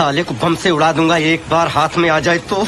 साले को बम से उड़ा दूँगा एक बार हाथ में आ जाए तो।